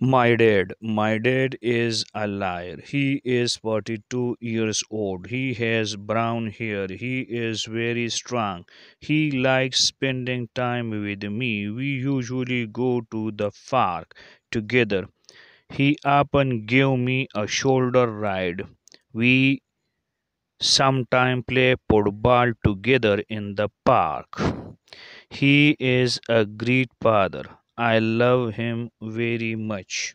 My dad, my dad is a liar. He is 42 years old. He has brown hair. He is very strong. He likes spending time with me. We usually go to the park together. He often give me a shoulder ride. We sometimes play football together in the park. He is a great father. I love him very much.